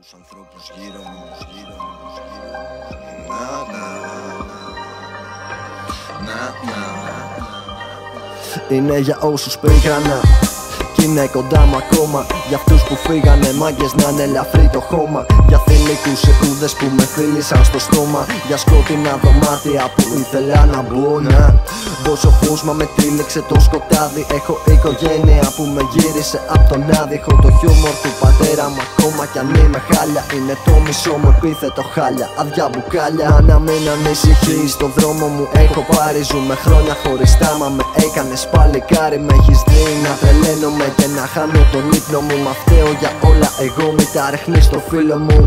τους ανθρώπους γύρω μου, γύρω μου, γύρω μου. Να, να, να, να, να. Είναι για όσους πήγανα Κι είναι κοντά μου ακόμα Για αυτούς που φύγανε μάγκες να είναι ελαφρύ το χώμα Για θηλυκούς εκούδες που με φίλησαν στο στόμα Για σκότεινα δωμάτια που ήθελα να μπω να Δώσω φως μα με τύλιξε το σκοτάδι. Έχω οικογένεια που με γύρισε από τον άδει Έχω το χιούμορ του πατέρα μου ακόμα κι αν είμαι χάλια. Είναι το μισό μου επίθετο χάλια. Αδειά μπουκάλια. Μα να μην ανησυχείς στο δρόμο μου. Έχω πάρει Ζούμε χρόνια χωριστά μα με έκανες παλικάρι Με έχεις δει να τρελαίνομαι και να χάνω τον ύπνο μου. Μα φταίω για όλα εγώ μη τα ρίχνεις στο φίλο μου.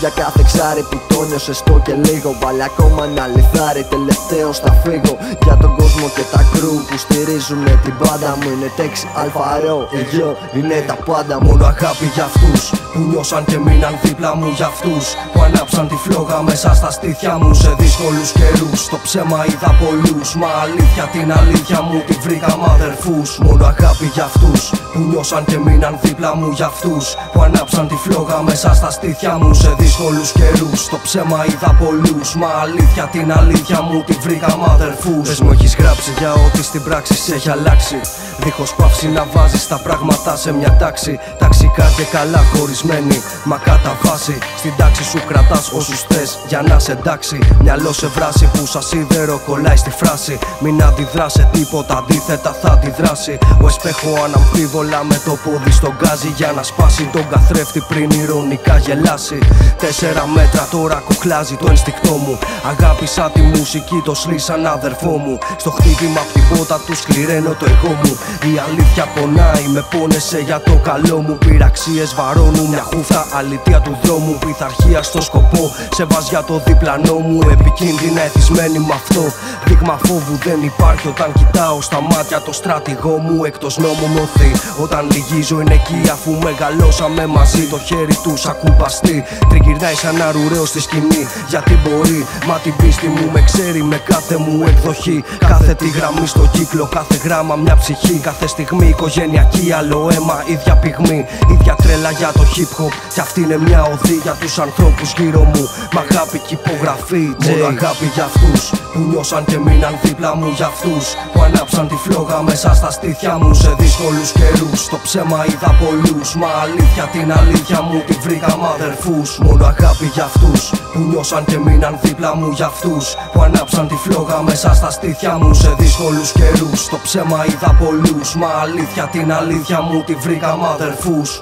Για κάθε ξάρι που το νιώσες το και λίγο Βάλε ακόμα ένα λιθάρι. Τελευταίος θα φύγω. Για τον κόσμο και τα κρού που στηρίζουν την πάντα μου. Είναι τέξι αλφαρό, γιο είναι τα πάντα. Μου Μόνο αγάπη για αυτούς που νιώσαν και μείναν δίπλα μου για αυτούς Που ανάψαν τη φλόγα μέσα στα στήθια μου σε δύσκολους καιρούς. Το ψέμα είδα πολλούς Μα αλήθεια την αλήθεια μου τη βρήκα μ' αδερφούς. Μόνο αγάπη για αυτούς που νιώσαν και μείναν δίπλα μου για αυτούς Που ανάψαν τη φλόγα μέσα στα στήθια μου σε δύσκολους καιρούς. Το ψέμα είδα πολλούς Μα αλήθεια την αλήθεια μου τη βρήκα μ' αδερφούς. Πες μου έχεις γράψει για ό,τι στην πράξη σε έχει αλλάξει. Δίχως παύση να βάζεις τα πράγματα σε μια τάξη. Ταξικά και καλά χωρισμένη Μα κατά βάση στην τάξη σου κρατάς όσους θες Για να σε εντάξει. Μυαλό σε βράση που σαν σίδερο κολλάει στη φράση. Μην αντιδράσει τίποτα αντίθετα θα αντιδράσει. Ο εσπέχο αναμφίβολα με το πόδι στον γκάζι Για να σπάσει. Τον καθρέφτη πριν ηρωνικά γελάσει. Τέσσερα μέτρα τώρα κουκλάζει το ενστικτό μου. Αγάπησα τη μουσική το σλίσαν αδερφό μου. Στο χτύπημα απ' την πότα του σκληραίνω το εγώ μου. Η αλήθεια πονάει με πόνεσε για το καλό μου. Πειραξίες βαρώνουν μια χούφτα αλήθεια του δρόμου Πειθαρχία στο σκοπό. Σε βάζια το διπλανό μου Επικίνδυνα εθισμένη με αυτό. Δείγμα φόβου δεν υπάρχει όταν κοιτάω στα μάτια το στρατηγό μου Εκτός νόμου νοθεί όταν λυγίζω είναι εκεί αφού μεγαλώσαμε μαζί Το χέρι του σαν κουμπαστή Τριγυρνάει σαν αρουραίο στη σκηνή. Γιατί μπορεί μα την πίστη μου με ξέρει με κάθε μου εκδοχή. Κάθε τη γραμμή στο κύκλο, κάθε γράμμα μια ψυχή. Κάθε στιγμή οικογενειακή, άλλο αίμα, ίδια πυγμή. Ίδια τρέλα για το hip hop. Κι αυτή είναι μια οδή για τους ανθρώπους γύρω μου. Μ' αγάπη και υπογραφή, Μόνο αγάπη για αυτούς που νιώσαν και μείναν δίπλα μου για αυτούς Που ανάψαν τη φλόγα μέσα στα στήθια μου σε δύσκολους καιρούς. Το ψέμα είδα πολλούς, μα αλήθεια την αλήθεια μου τη βρήκα μ' αδερφούς. Μόνο αγάπη για αυτούς που νιώσαν και μείναν δίπλα μου για αυτούς Που ανάψαν τη φλόγα μέσα στα στήθια μου σε δύσκολους καιρούς. Το ψέμα είδα πολλούς, μα αλήθεια την αλήθεια μου τη βρήκα μ' αδερφούς